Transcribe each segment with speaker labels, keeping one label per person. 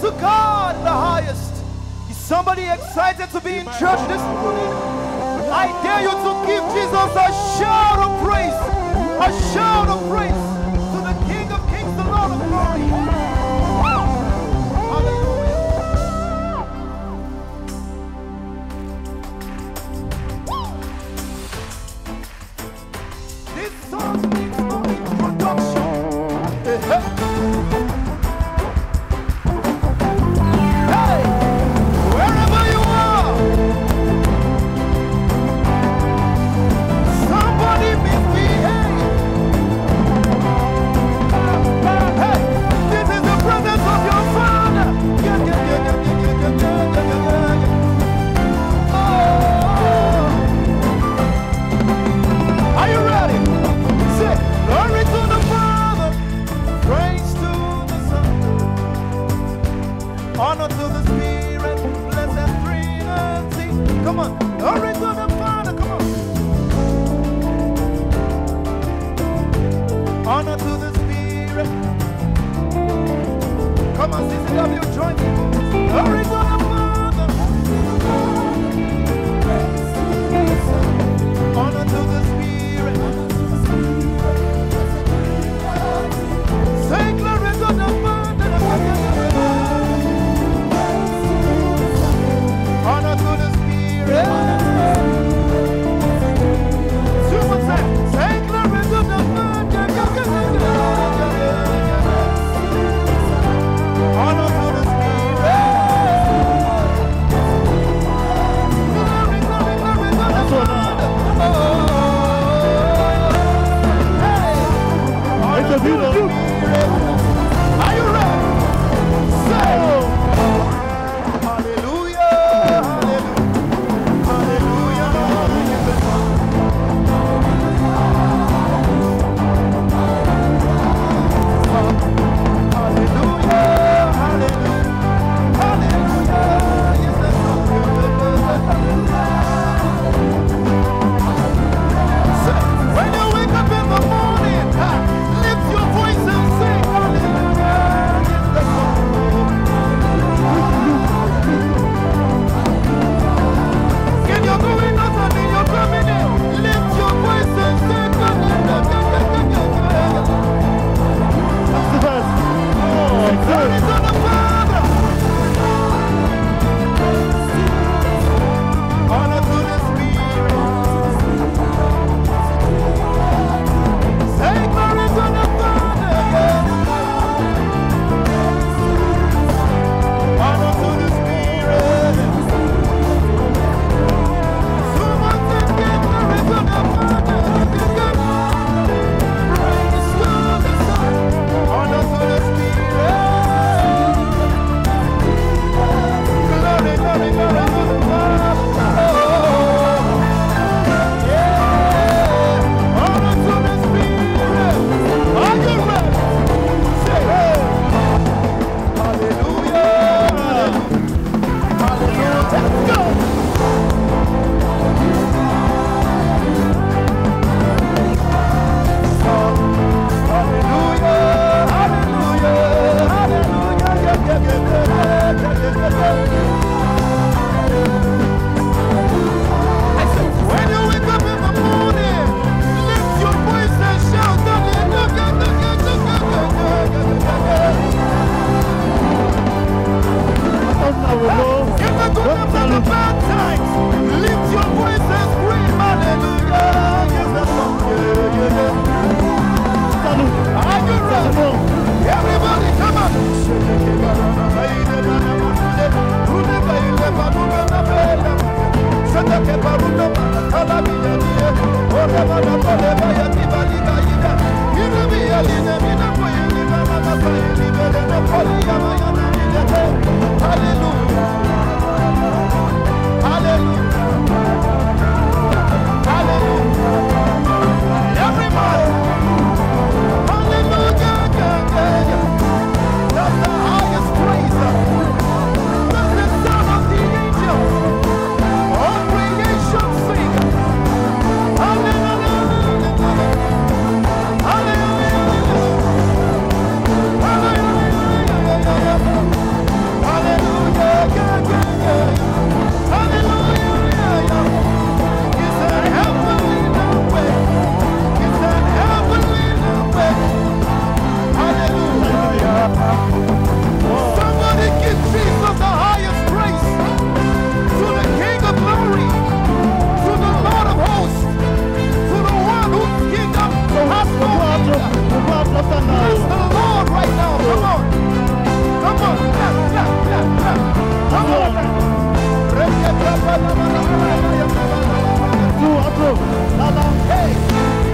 Speaker 1: Glory to God in the highest. Is somebody excited to be in church this morning? I dare you to give Jesus a shout of praise. A shout of praise to the King of Kings, the Lord of Glory. This song needs no introduction.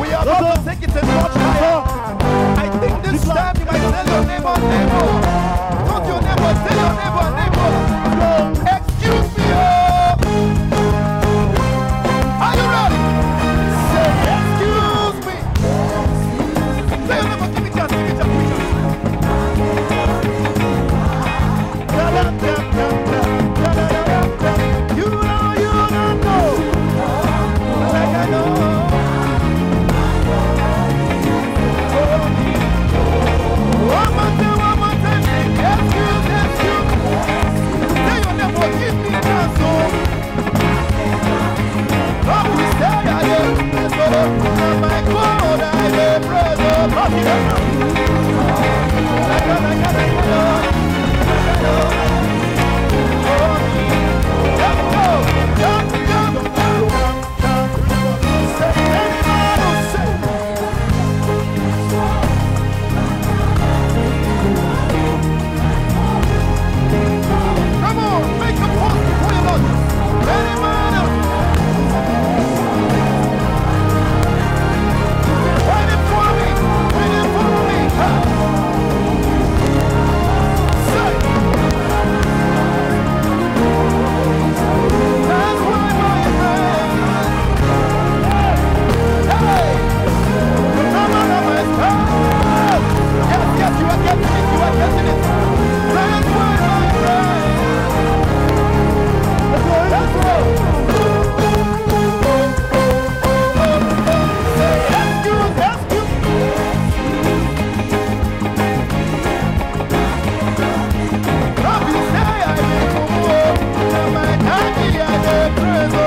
Speaker 1: We are going to take it a higher. I think this time your neighbor. Don't your neighbor, tell your neighbor, neighbor. Hey.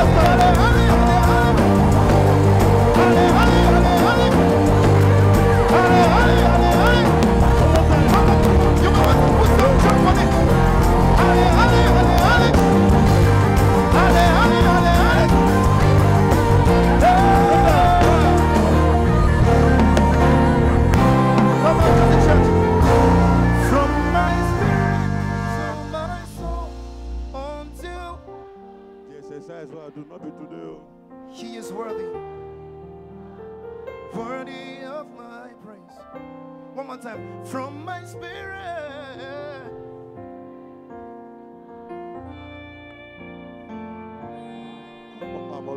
Speaker 1: Everybody, ale, ale,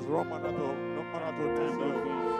Speaker 2: Marathon, no this year.